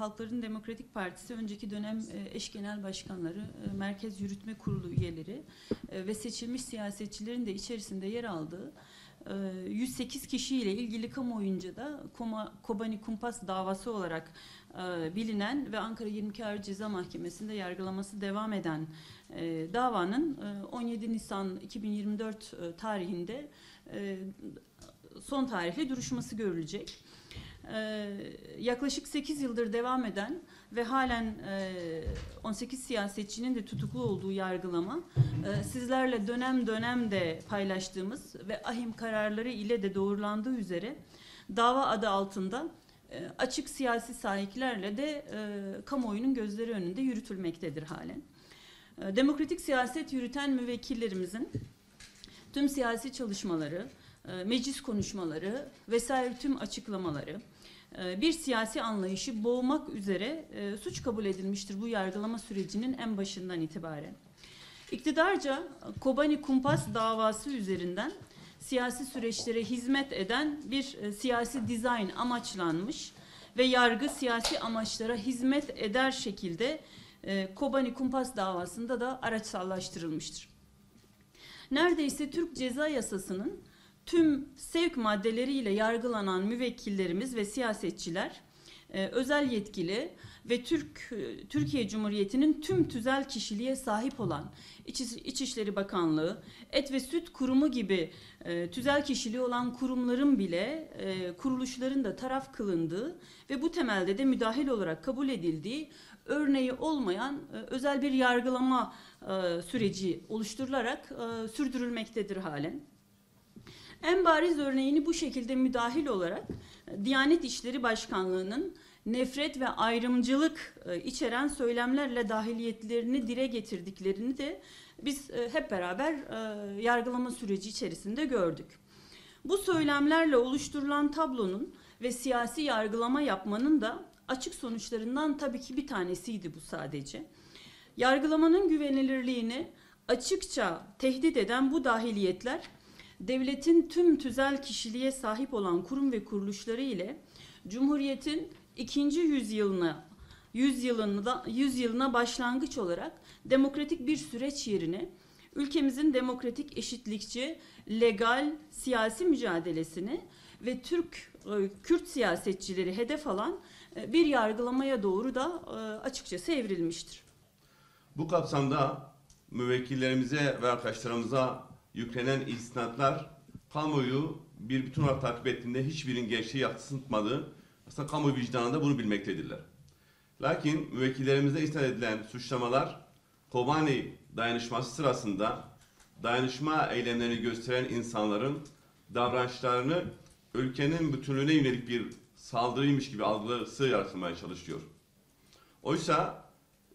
Halkların Demokratik Partisi önceki dönem e, eş genel başkanları, e, Merkez Yürütme Kurulu üyeleri e, ve seçilmiş siyasetçilerin de içerisinde yer aldığı e, 108 kişiyle ilgili kamuoyunca da Kobani Kumpas davası olarak bilinen ve Ankara 22 Ağır Ceza Mahkemesi'nde yargılaması devam eden davanın e, 17 Nisan 2024 e, tarihinde son tarihli duruşması görülecek. Ee, yaklaşık 8 yıldır devam eden ve halen e, 18 siyasetçinin de tutuklu olduğu yargılama e, sizlerle dönem dönem de paylaştığımız ve ahim kararları ile de doğrulandığı üzere dava adı altında e, açık siyasi sahiplerle de e, kamuoyunun gözleri önünde yürütülmektedir halen. E, demokratik siyaset yürüten müvekkillerimizin tüm siyasi çalışmaları, e, meclis konuşmaları vesaire tüm açıklamaları e, bir siyasi anlayışı boğmak üzere e, suç kabul edilmiştir bu yargılama sürecinin en başından itibaren. İktidarca Kobani Kumpas davası üzerinden siyasi süreçlere hizmet eden bir e, siyasi dizayn amaçlanmış ve yargı siyasi amaçlara hizmet eder şekilde e, Kobani Kumpas davasında da araçsallaştırılmıştır. Neredeyse Türk Ceza Yasası'nın tüm sevk maddeleriyle yargılanan müvekkillerimiz ve siyasetçiler e, özel yetkili ve Türk e, Türkiye Cumhuriyeti'nin tüm tüzel kişiliğe sahip olan İç, İçişleri Bakanlığı, Et ve Süt Kurumu gibi e, tüzel kişiliği olan kurumların bile e, kuruluşların da taraf kılındığı ve bu temelde de müdahil olarak kabul edildiği örneği olmayan özel bir yargılama süreci oluşturularak sürdürülmektedir halen. En bariz örneğini bu şekilde müdahil olarak e, Diyanet İşleri Başkanlığı'nın nefret ve ayrımcılık e, içeren söylemlerle dahiliyetlerini dile getirdiklerini de biz e, hep beraber yargılama süreci içerisinde gördük. Bu söylemlerle oluşturulan tablonun ve siyasi yargılama yapmanın da açık sonuçlarından tabii ki bir tanesiydi bu sadece. Yargılamanın güvenilirliğini açıkça tehdit eden bu dahiliyetler devletin tüm tüzel kişiliğe sahip olan kurum ve kuruluşları ile Cumhuriyet'in ikinci yüzyılına yüzyılına, yüzyılına başlangıç olarak demokratik bir süreç yerine ülkemizin demokratik eşitlikçi, legal, siyasi mücadelesini ve Türk e, Kürt siyasetçileri hedef alan e, bir yargılamaya doğru da e, açıkçası evrilmiştir. Bu kapsamda müvekkillerimize ve arkadaşlarımıza yüklenen istinatlar kamuoyu bir bütün olarak takip ettiğinde hiçbirinin gerçeği yansıtmadığı aslında kamu vicdanında bunu bilmektedirler. Lakin müvekkillerimize isnat edilen suçlamalar Kobani dayanışması sırasında dayanışma eylemlerini gösteren insanların davranışlarını ülkenin bütünlüğüne yönelik bir saldırıymış gibi algısı yaratılmaya çalışıyor. Oysa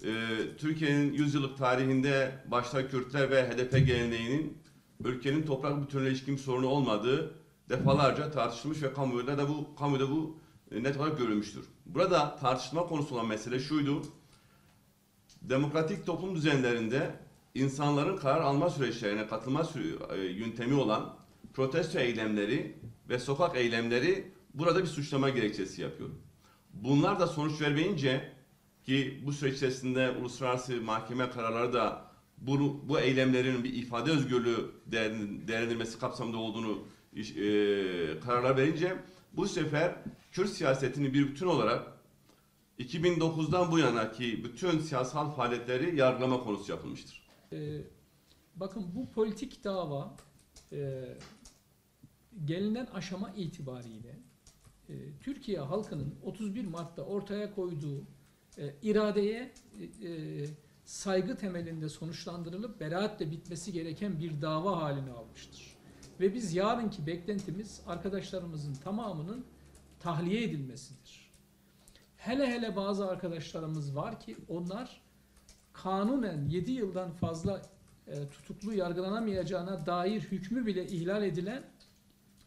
e, Türkiye'nin yüzyıllık tarihinde başta Kürtler ve HDP geleneğinin ülkenin toprak bütünlüğüne ilişkin bir sorunu olmadığı defalarca tartışılmış ve kamuoyunda da bu kamuda bu e, net olarak görülmüştür. Burada tartışma konusu olan mesele şuydu. Demokratik toplum düzenlerinde insanların karar alma süreçlerine katılma e, yöntemi olan protesto eylemleri ve sokak eylemleri burada bir suçlama gerekçesi yapıyor. Bunlar da sonuç vermeyince ki bu süreç içerisinde uluslararası mahkeme kararları da bu, bu eylemlerin bir ifade özgürlüğü değerlendir- değerlendirmesi kapsamında olduğunu e, kararlar verince bu sefer Kürt siyasetini bir bütün olarak 2009'dan bu yana ki bütün siyasal faaliyetleri yargılama konusu yapılmıştır. Ee, bakın bu politik dava e, gelinen aşama itibariyle e, Türkiye halkının 31 Mart'ta ortaya koyduğu e, iradeye e, e, saygı temelinde sonuçlandırılıp beraatle bitmesi gereken bir dava haline almıştır. Ve biz yarınki beklentimiz arkadaşlarımızın tamamının tahliye edilmesidir. Hele hele bazı arkadaşlarımız var ki onlar kanunen 7 yıldan fazla e, tutuklu yargılanamayacağına dair hükmü bile ihlal edilen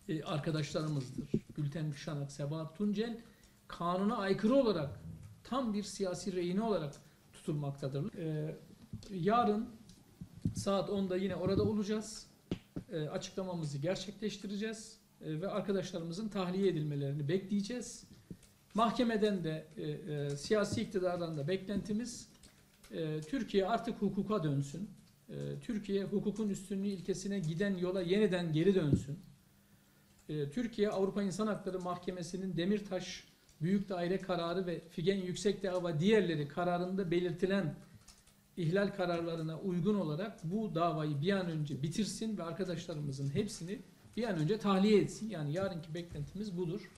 e, arkadaşlarımızdır. Gülten Kuşanak, Sebahat Tuncel kanuna aykırı olarak tam bir siyasi rehine olarak tutulmaktadır. E, yarın saat 10'da yine orada olacağız. E, açıklamamızı gerçekleştireceğiz E, ve arkadaşlarımızın tahliye edilmelerini bekleyeceğiz. Mahkemeden de e, e, siyasi iktidardan da beklentimiz e, Türkiye artık hukuka dönsün. E, Türkiye hukukun üstünlüğü ilkesine giden yola yeniden geri dönsün. E, Türkiye Avrupa İnsan Hakları Mahkemesi'nin Demirtaş Büyük Daire kararı ve Figen Yüksek Dava diğerleri kararında belirtilen ihlal kararlarına uygun olarak bu davayı bir an önce bitirsin ve arkadaşlarımızın hepsini bir an önce tahliye etsin. Yani yarınki beklentimiz budur.